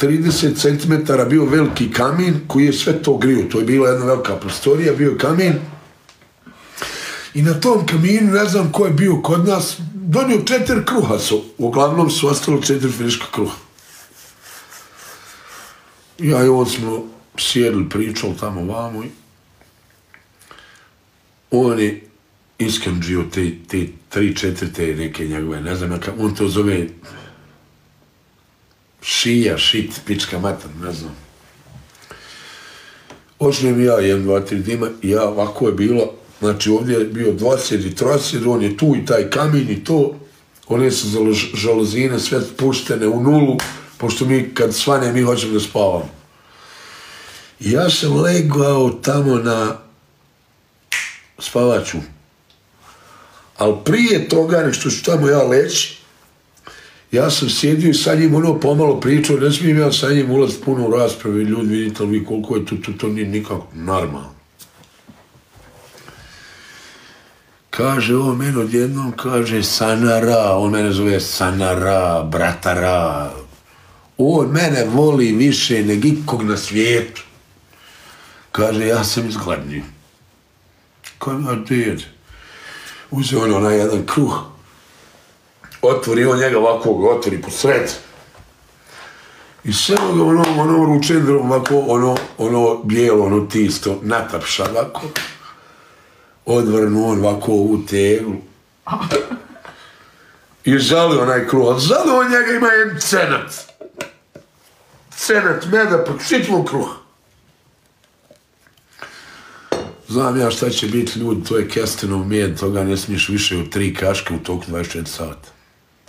30 cm bio veliki kamin koji je sve to grio. To je bila jedna velika prostorija, bio je kamin. I na tom kaminu, ne znam ko je bio kod nas, donio četiri kruha su. Uglavnom su ostalo četiri friška kruha. Ja i on smo sjedli, pričali tamo vamo i on je iskanđio te, te tri, četiri te neke njegove, ne znam, on to zove šija, šit, pička matan, ne znam. Očnem ja, jedan, dva, tri dima, i ja, ovako je bilo, znači ovdje je bio dvosjed i trosjed, on je tu i taj kamin i to, one su žalozine sve puštene u nulu, pošto mi, kad svane, mi hoćemo da spavamo. I ja sam legao tamo na spavaču. Ali prije toga, nešto što tamo ja leći, ja sam sjedio i sa njim ono pomalo pričao, ne smijem ja sa njim ulaz puno u raspravi, ljudi vidite li vi koliko je to, to, to nije nikako normalno. Kaže, on meni odjednom kaže Sanara, on mene zove Sanara, bratara. On mene voli više nego ikog na svijetu. Kaže, ja sam izgladnio. Kaže, a djede, uzeo ono onaj jedan kruh, otvori on njega ovako, ga otvori po sred. I sve ga ono, ono, ono ručendrom ovako, ono, ono bijelo, ono tisto, natapša ovako. Odvrnu on ovako u teglu. I žali onaj kruh, ali žali on njega ima jedan cenat. Cenat meda, pa šitvom kruha. Znam ja šta će biti ljudi, to je kestenov med, toga ne smiješ više od tri kaške u toku 24 sata.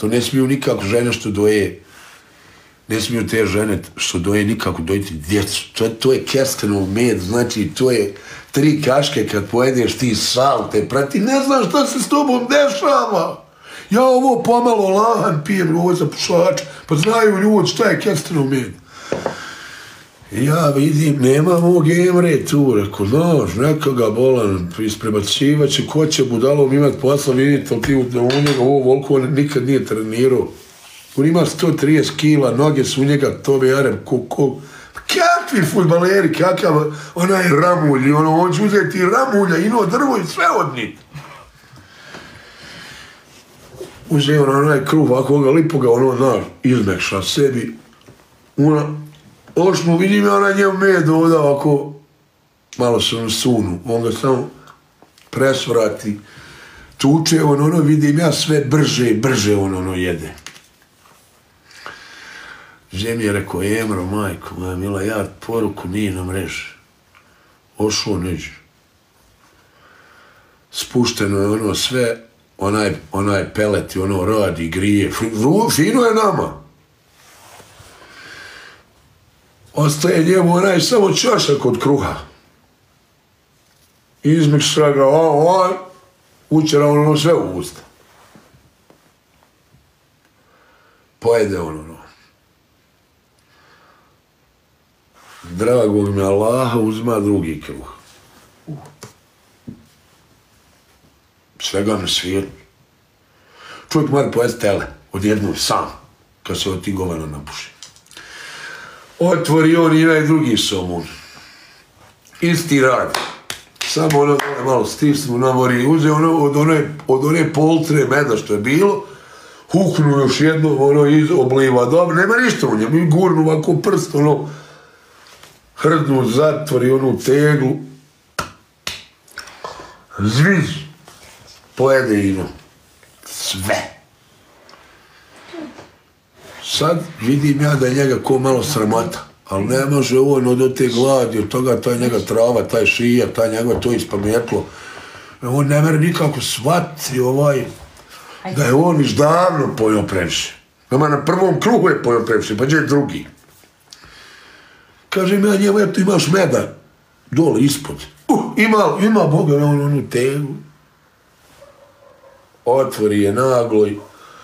To ne smiju nikako žene što doje, ne smiju te žene što doje nikako dojiti djecu. To, to je kestenov med, znači to je tri kaške kad pojedeš ti sal, te prati, ne znaš šta se s tobom dešava. Ja ovo pomalo lahan pijem, ovo za pušač, pa znaju ljudi šta je kestenov med. Ja vidim, nema mog Emre tu, rekao, znaš, neka ga bolan, isprebacivaće, ko će budalom imat posla, vidite, ali ti u njega ovo volko nikad nije trenirao. On ima 130 kila, noge su u njega, to bi jarem, ko, ko, kakvi futbaleri, kakav, onaj ramulj, ono, on će uzeti ramulja, ino drvo i sve odnit. Uzeo ono, onaj kruh, ovako ga lipo ga, ono, znaš, izmekša sebi, ona, Ošmo, vidim ja na njemu med ovdje ovako, malo se on sunu, on ga samo presvrati, tuče, on ono, vidim ja sve brže i brže on ono jede. Žem je rekao, Emro, majko, moja mila, ja poruku nije na mreži. Ošao neđe. Spušteno je ono sve, onaj, onaj pelet i ono radi, grije, fino je nama. Ostaje njemu onaj samo čašak od kruha. Izmik straga, o, o, učera ono sve u usta. Pojede ono, ono. Dragog mi Allaha uzma drugi kruh. Svega na svijetu. Čovjek mora pojesti tele, odjedno sam, kad se od ti govana napuši otvori on i onaj drugi somun. Isti rad. Samo ono dole malo stisnu na mori. I uze ono od one, od one poltre meda što je bilo, huknu još jedno, ono iz obliva, dobro, nema ništa u njemu, i gurnu ovako prst, ono, hrdnu, zatvori onu teglu, zviz, pojede ino, sve sad vidim ja da je njega ko malo sramota, ali ne može on od te gladi, od toga taj njega trava, taj šija, taj njega to ispametlo. On ne mere nikako shvati ovaj, da je on viš davno pojao previše. Nama na prvom krugu je pojao previše, pa gdje je drugi? Kaže ja njemu, eto imaš meda, dole, ispod. Uh, ima, ima Boga, on onu tegu. Otvori je naglo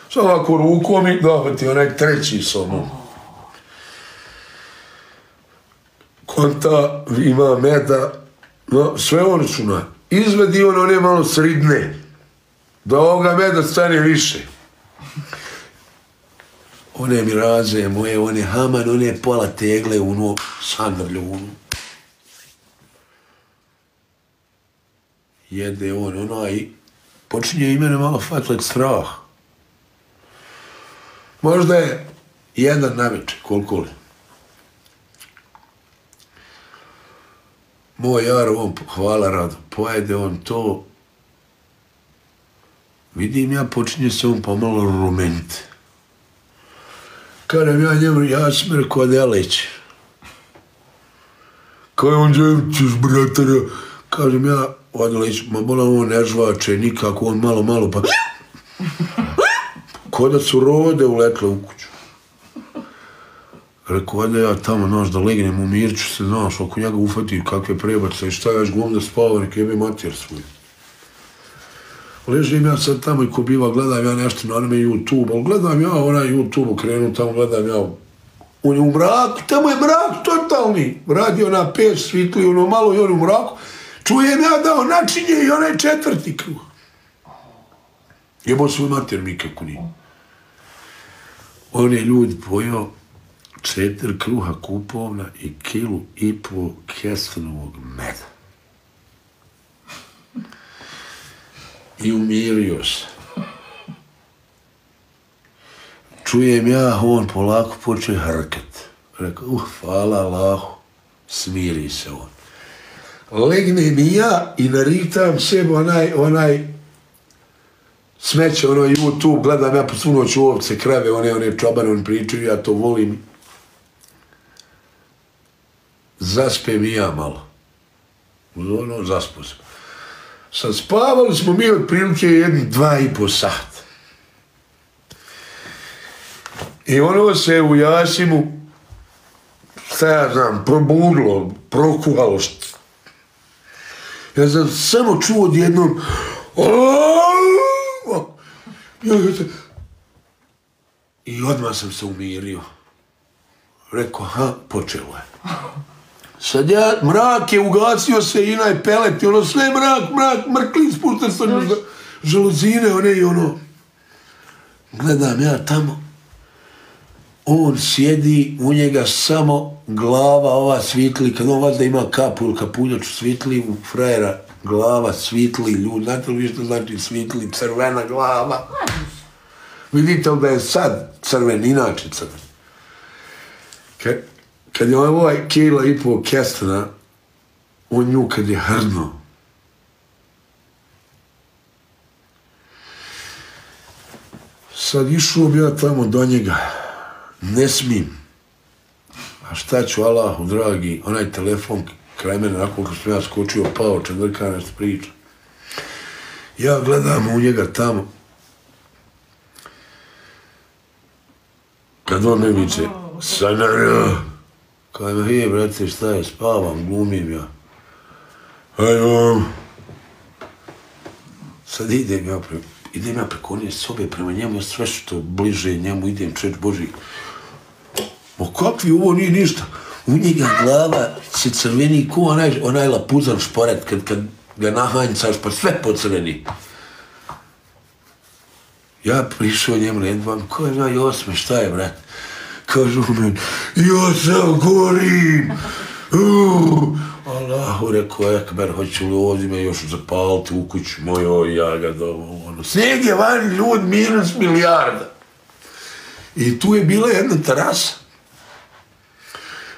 Sa ovako rukom i dobiti onaj treći sobom. Konta ima meda, no, sve on čuna. Izvedi on one malo sridne, da ovoga meda stane više. one miraze moje, one haman, one pola tegle, ono, sandrlju, ono. Jede on, ono, i počinje imene malo fatlek strah. Možda je jedan na večer, koliko li. Moj jar, on, hvala rado, pojede on to. Vidim ja, počinje se on pomalo rumeniti. Kažem ja njemu, ja sam rekao Adelić. Kaj on ćeš, bratara? Kažem ja, Adelić, ma bolam on ne žvače nikako, on malo, malo pa... Ko da su rode uletle u kuću. Rekao, ajde ja tamo, znaš, da legnem u mirću se, znaš, oko njega ufati kakve prebace i šta ja gom da spava, rekao, jebe mater svoj. Ležim ja sad tamo i ko biva, gledam ja nešto na onome YouTube, ali gledam ja onaj YouTube, krenu tamo, gledam ja on je u mraku, tamo je mrak totalni, radio na pet svitli, ono malo i on u mraku, čujem ja da on načinje i onaj četvrti kruh. Jebo svoj mater mi kako nije. On je ljudi pojao četiri kruha kupovna i kilu i po kestenovog meda. I umirio se. Čujem ja, on polako poče hrkat. Rekao, uh, hvala Allahu, smiri se on. Legnem mi ja i naritam sebe onaj, onaj smeće, ono YouTube, gledam ja po svu noć ovce, krave, one, one čobane, on pričaju, ja to volim. Zaspem i ja malo. Ono, zaspo sam. Sad spavali smo mi od prilike jedni dva i po sat. I ono se u Jasimu, šta ja znam, probudilo, prokuvalo. Ja sam samo čuo odjednom, I odmah sam se umirio. Rekao, ha, počelo je. Sad ja, mrak je ugasio se i naj pelet ono sve mrak, mrak, mrkli, spušta se ono želuzine, one i ono. Gledam ja tamo, on sjedi, u njega samo glava ova svitli, kad on vazda ima kapu ili kapuljaču svitli, u frajera glava svitli, ljudi, znate li vi što znači svitli, crvena glava? Vidite li da je sad crven, inače crven? Kad, kad je ovaj kila i pol kestena, on nju kad je hrno, sad išao bi ja tamo do njega, ne smim. a šta ću Allahu, dragi, onaj telefon kraj mene, nakon kad sam ja skočio, pao, čendrka, nešto priča. Ja gledam u njega tamo, kad on ne viče, sanara, kaj me je, brate, šta je, spavam, glumim ja. Ajmo. sad idem ja, pre, idem ja preko one sobe prema njemu, sve što bliže njemu, idem, čeč Boži. Ma kakvi, ovo nije ništa. U njega glava se crveni ko onaj, onaj lapuzan šporet, kad, kad ga nahanjcaš, pa sve pocrveni. Ja prišao njemu, jedvam, ko je znao, osme, šta je, brat? kažu men, ja sam gorim. Uh, Allahu rekao, ekber, hoću li ovdje me još zapaliti u kuću mojoj, ja ga dovo, ono. Snijeg je van ljud minus milijarda. I tu je bila jedna terasa.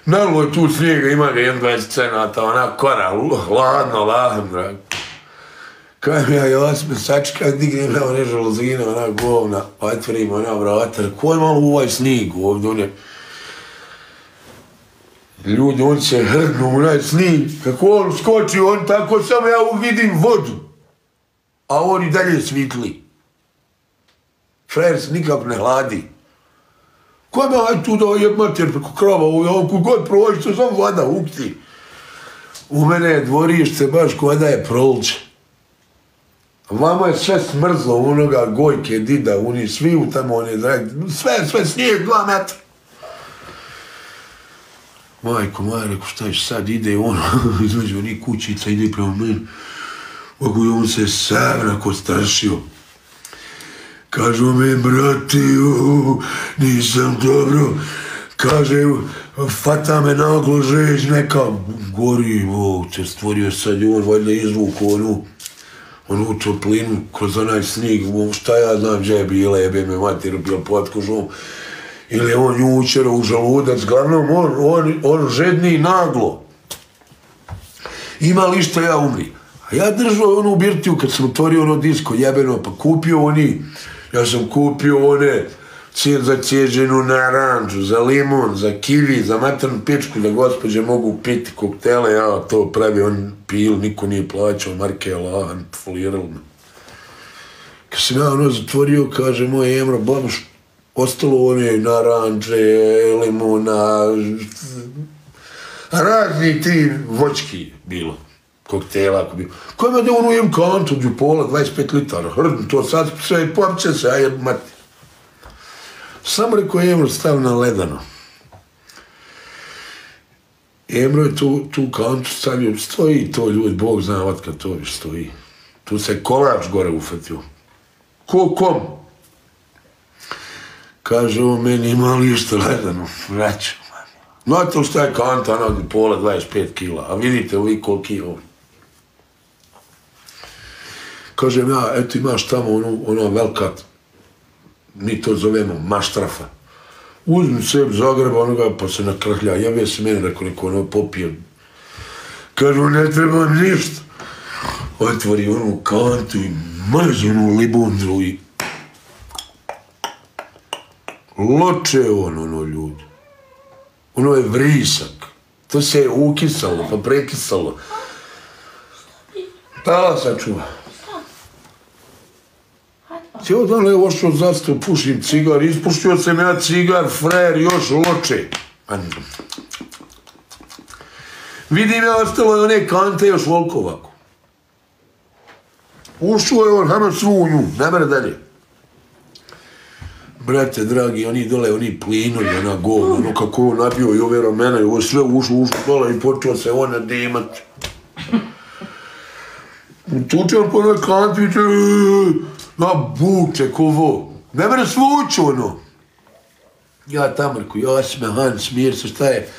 Nalo je tu snijega, ima ga jedan 20 cenata, ona kora, uh, hladno, lahem, drag. Kaj ja, ja sam sačka, dignem na one žalozine, ona govna, otvorim ona vrata, ko je malo ovaj snig ovdje, on je... Ljudi, on se hrdnu onaj snig, kako on skoči, on tako samo ja uvidim vodu, a on i dalje svitli. Frajer se nikak ne hladi. Ko je me ovaj tu da ovaj je mater preko krova, ovaj, on kogod prođe, to sam voda ukti. U mene je dvorište baš kod je prolče. Vama je sve smrzlo onoga gojke, dida, oni svi u tamo, oni sve, sve snijeg, dva metra. Majko, moja, reko, šta je sad, ide on, između oni kućica, ide prema meni. Mogu on se sam rako strašio. Kažu mi, brati, nisam dobro. Kaže, fata me na oglo žeć, neka gori, o, te stvorio sad on, valjda izvuku onu, onu toplinu kroz onaj snig, šta ja znam, gdje je bila, jebe me mater, bila pod kožom, ili on jučer u želudac, glavnom, on, on, on žedni naglo. Ima li što ja umri? A ja držao onu birtiju kad sam otvorio ono disko jebeno, pa kupio oni, ja sam kupio one, cijel za cijeđenu naranđu, za limun, za kivi, za maternu pičku, da gospođe mogu piti koktele, ja to pravi, on pil, niko nije plaćao, Marke Lahan, folirali me. Kad sam ja ono zatvorio, kaže moj Emro, babuš, ostalo one naranđe, limuna, razni ti voćki bilo, koktela, ako bi... Ko ima da unujem kantu, džu pola, 25 litara, hrdu, to sad sve popće se, a je mati. Samo rekao Emro stav na ledano. Emro je tu, tu kantu stavio, stoji to ljudi, Bog zna otkad to viš stoji. Tu se kolač gore ufatio. Ko kom? Kaže ovo meni ima lišta ledano, vraćam. Znate li šta je kanta, ona pola 25 kila, a vidite li koliki je on. Kažem ja, eto imaš tamo ono, ono velika mi to zovemo maštrafa. Uzmi se Zagreba onoga, pa se nakrhlja. Ja se meni rekao neko ono popije. Kažu, ne trebam ništa. Otvori onu kantu i mazi onu libundru i loče on, ono, ljudi. Ono je vrisak. To se je ukisalo, pa prekisalo. Tala sačuva. Cijelo odano je ošao zastav, pušim cigar, ispuštio sam ja cigar, frajer, još loče. Vidim ja, ostalo je one kante još volko ovako. Ušao je on, hajmo svu nju, ne mre dalje. Brate, dragi, oni dole, oni plinuli, ona gol, ono kako on nabio i ove ramena, i ovo sve ušlo, ušlo dole i počeo se ona dimati. Tuče on po onoj kanti, ma na buče, kovo. Ne mre svući ono. Ja tamo reku, ja sme, Han, smir se, šta je?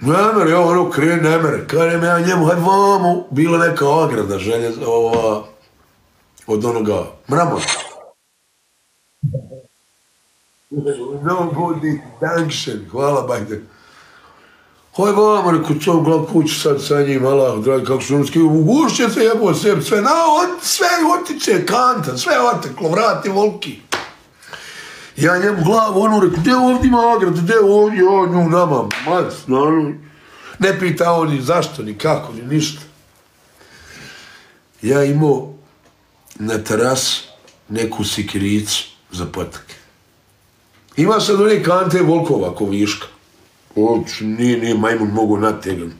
Ne mre, ja ono krenu, ne mre. Kajem ja njemu, hajde vamo, bila neka ograda želje, ova, od onoga mramora. No, budi, dankšen, hvala, bajte. Hoj vamo, rekao, co glav kuću sad sa njim, Allah, dragi, kako su ruski, ugušće se jebo sve, sve, na, od, sve otiče, kanta, sve oteklo, vrati, volki. Ja njemu glavu, ono, rekao, gdje ovdje ima agrad, gdje ovdje, o, nju, nama, mac, naravno. ne pita on ni zašto, ni kako, ni ništa. Ja imao na teras neku sikiricu za potake. Ima sad one kante volkova, ko viška. Oč, nije, nije majmun mogu nategan.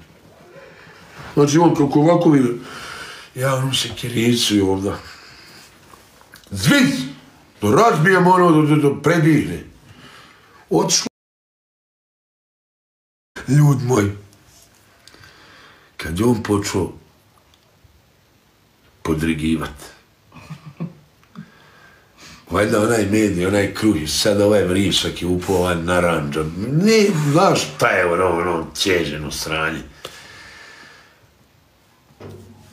Znači, on kako ovako mi, ja vam se kiricu i. Zviz! To razbijem ono, do, do, do predihne. Otišlo. Ljud moj, kad je on počeo podrigivati, Valjda onaj medij, onaj kruh, sad ovaj vrisak je upao ovaj naranđa. Ne, znaš šta je ono, ono, ćeženo sranje.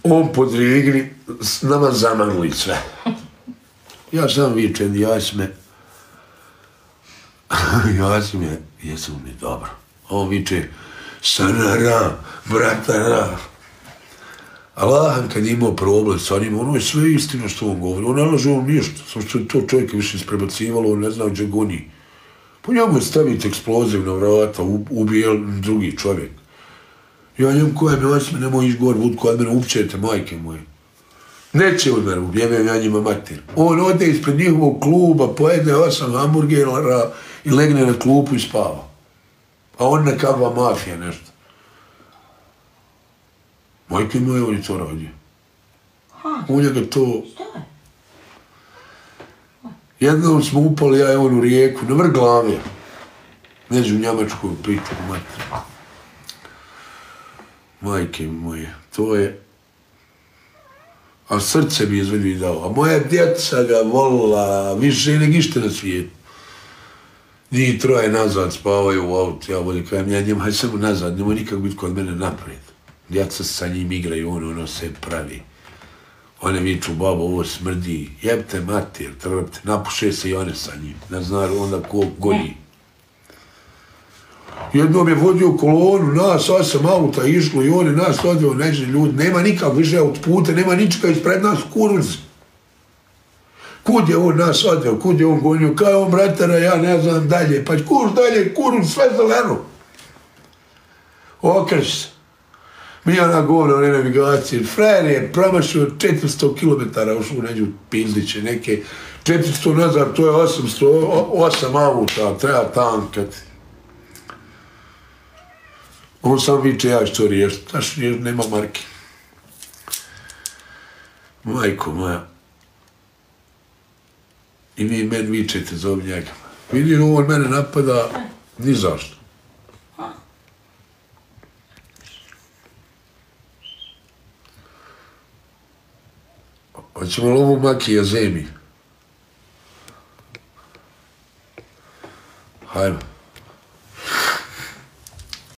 On podrigni, s nama zamanuli sve. Ja sam vičen, ja si ja si me, jesu mi dobro. On viče, sanara, bratara, Allah kad je imao problem sa njim, ono je sve istina što on govori. On ne laže on ništa, samo što je to čovjek više isprebacivalo, on ne zna gdje goni. Po njemu je staviti eksploziv na vrata, ubije drugi čovjek. Ja njemu koje me osme, nemoj iš gor, budu kod mene, upćete, majke moje. Neće od mene, ubijem ja njima mater. On ode ispred njihovog kluba, pojede osam hamburgera i legne na klupu i spava. A on nekakva mafija nešto. Majke moje, on je to radio. On je ga to... Jednom smo upali, ja je on u rijeku, na vrh glave. Neđu u Njamačku priču, mater. Majke moje, to je... A srce mi izvedi dao. A moja djeca ga volila više nego ište na svijetu. Njih troje nazad spavaju u auto, ja bolje kajem, ja njemu, hajde samo nazad, nemoj nikak biti kod mene napred. Djeca sa njim igraju, ono, ono se pravi. One viču, babo, ovo smrdi, jebte mater, trpte, napuše se i one sa njim. Ne zna onda ko golji. Jednom je vodio kolonu, nas osam auta išlo i on je nas odveo neđe ljudi. Nema nikak više od puta, nema ničega ispred nas kuruz. Kud je on nas odveo, kud je on gonio, kaj on bratara, ja ne znam dalje. Pa kur dalje, kuruz, sve zeleno. Okreš se. Mi ona govore o navigaciji. Frajer je promašio 400 km ušao u neđu pildiće neke. 400 nazad, to je 800, 8 auta, treba tankati. On sam viče, ja ću to riješiti. Znaš, nema marke. Majko moja. I vi men vičete za ovim njega. On mene napada, ni zašto. Hoćemo li ovu makija